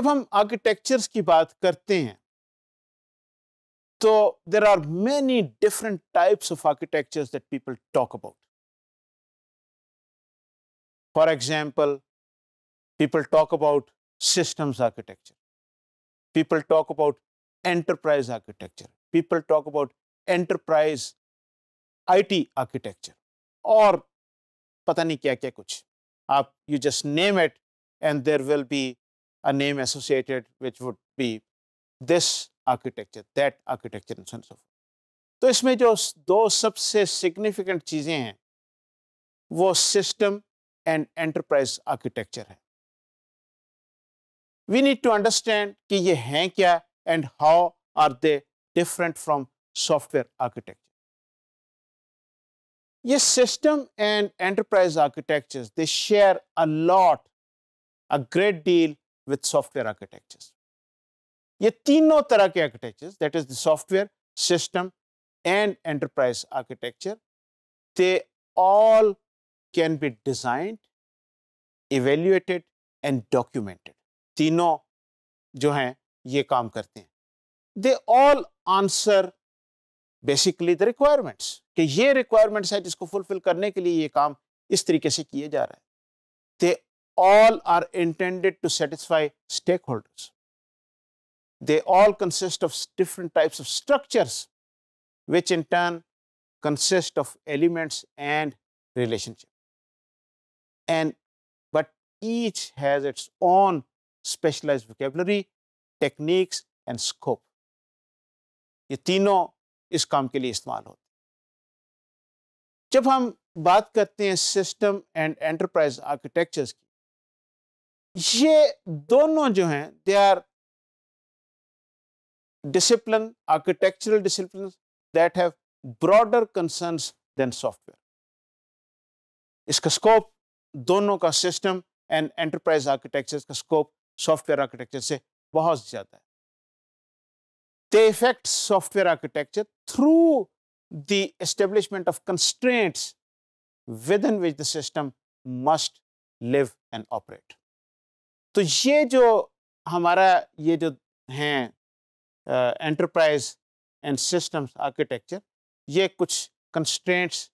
जब हम आर्किटेक्चर्स की बात करते हैं तो there are many different types of architecture that people talk about for example people talk about systems architecture people talk about enterprise architecture people talk about enterprise I T architecture और पता नहीं क्या क्या कुछ। आप you just name it and there will be a name associated which would be this architecture, that architecture and so on so forth. तो इसमें जो दो सबसे सिग्निफिकेंट चीज़ें हैं वो सिस्टम एंड एंटरप्राइज आर्किटेक्चर है वी नीड टू अंडरस्टैंड कि ये हैं क्या and how are they different from software architecture ये system and enterprise architectures they share a lot a great deal with software architectures. ये तीनों तरह के architectures, that is the software, system, and enterprise architecture, they all can be designed, evaluated, and documented. तीनों जो हैं ये काम करते हैं they all answer basically the requirements कि ये रिक्वायरमेंट्स है जिसको फुलफिल करने के लिए ये काम इस तरीके से किए जा रहा है दे all are intended to satisfy stakeholders. They all consist of different types of structures, which in turn consist of elements and relationship. And but each has its own specialized vocabulary, techniques, and scope. ये तीनों इस काम के लिए इस्तेमाल होते जब हम बात करते हैं सिस्टम एंड एंटरप्राइज आर्किटेक्चर्स की ये दोनों जो हैं they are discipline architectural discipline that have broader concerns than software इसका स्कोप दोनों का सिस्टम एंड एंटरप्राइज आर्किटेक्चर का स्कोप सॉफ्टवेयर आर्किटेक्चर से बहुत ज़्यादा है। They affect software architecture through the establishment of constraints within which the system must live and operate तो ये जो हमारा ये जो हैं एंटरप्राइज एंड सिस्टम्स आर्किटेक्चर ये कुछ कंस्ट्रेंट्स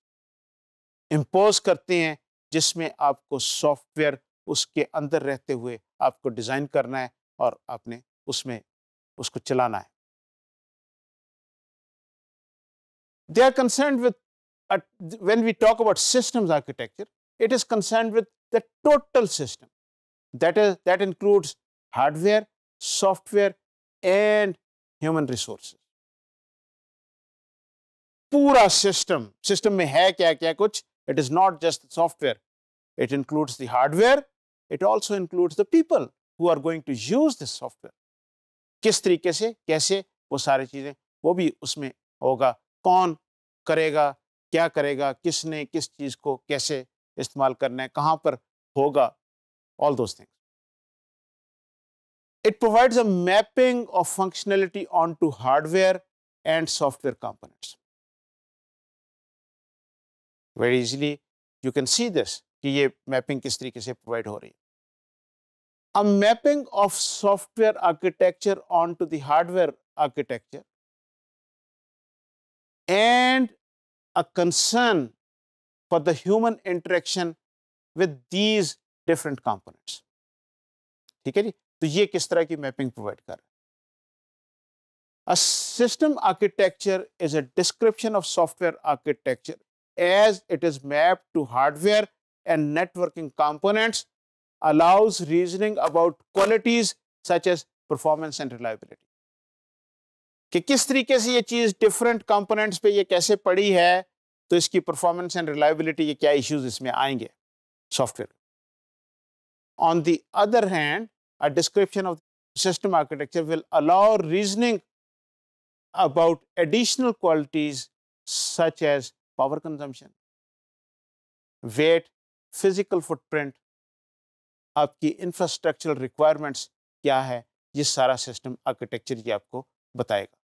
इम्पोज करते हैं जिसमें आपको सॉफ्टवेयर उसके अंदर रहते हुए आपको डिज़ाइन करना है और आपने उसमें उसको चलाना है। They are concerned with uh, when we talk about architecture it is concerned with the total system. That is, that includes hardware, software, and human resources. पूरा सिस्टम सिस्टम में है क्या क्या कुछ? It is not just software it includes the hardware it also includes the people who are going to use this software किस तरीके से, कैसे वो सारी चीज़ें, वो भी उसमें होगा। कौन करेगा, क्या करेगा, किसने किस चीज़ को कैसे इस्तेमाल करना है, कहाँ पर होगा all those things. It provides a mapping of functionality onto hardware and software components. Very easily, you can see this, कि ये mapping किस तरीके से provide हो रही है. A mapping of software architecture onto the hardware architecture and a concern for the human interaction with these different components ठीक है जी? तो ये किस तरह की मैपिंग प्रोवाइड कर system architecture is a description of software architecture as it is map to hardware and networking components allows reasoning about qualities such as performance and reliability कि किस तरीके से ये चीज़ डिफरेंट कंपोनेंट्स पे ये कैसे पड़ी है तो इसकी परफॉर्मेंस एंड रिलायबिलिटी ये क्या इश्यूज़ इसमें आएँगे? Software On the other hand, a description of system architecture will allow reasoning about additional qualities such as power consumption, weight, physical footprint, आपकी इंफ्रास्ट्रक्चरल रिक्वायरमेंट्स क्या है ये सारा सिस्टम आर्किटेक्चर ये आपको बताएगा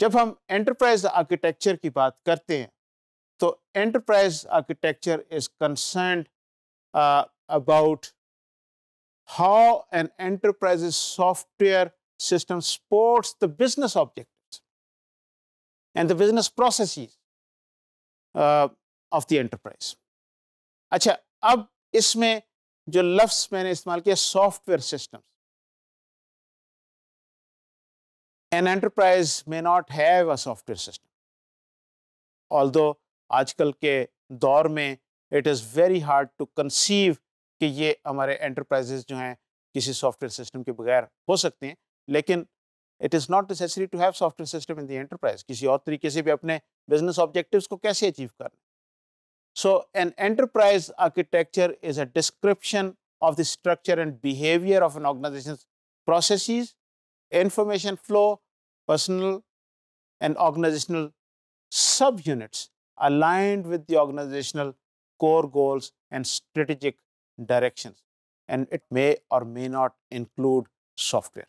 जब हम एंटरप्राइज आर्किटेक्चर की बात करते हैं तो enterprise architecture is concern about how an enterprise's software system supports the business objectives and the business processes uh, of the enterprise. अच्छा अब इसमें जो लफ्स मैंने इस्तेमाल किया software systems an enterprise may not have a software system. Although आजकल के दौर में it is very hard to conceive कि ये हमारे एंटरप्राइजेस जो हैं, किसी सॉफ्टवेयर सिस्टम के बगैर हो सकते हैं, लेकिन it is not necessary to have software system in the enterprise किसी और तरीके से भी अपने बिज़नेस ऑब्जेक्टिव्स को कैसे अचीव करना so an enterprise architecture is a description of the structure and behaviour of an organisation process information flow personnel and organisational subunits aligned with the organisational core goals and strategic directions. And it may or may not include software.